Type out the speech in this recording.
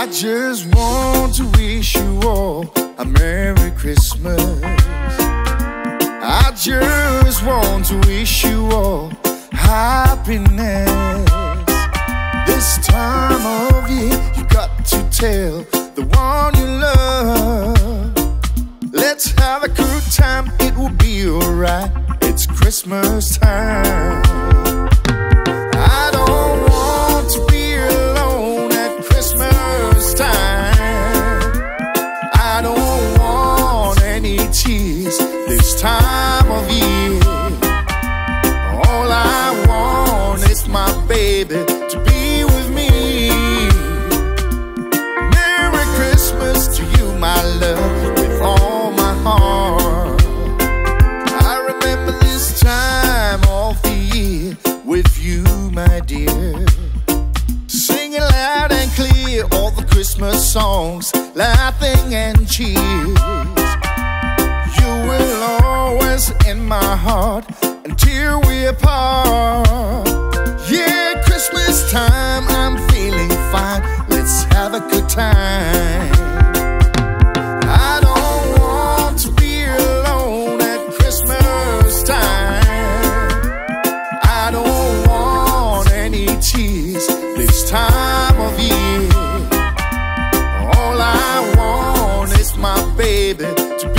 I just want to wish you all a Merry Christmas. I just want to wish you all happiness. This time of year, you got to tell the one you love. Let's have a good time, it will be alright. It's Christmas time. Don't want any tears this time of year. Christmas songs, laughing and cheers. You will always in my heart until we apart. Yeah, Christmas time, I'm feeling fine. Let's have a good time. I don't want to be alone at Christmas time. I don't want any tears baby to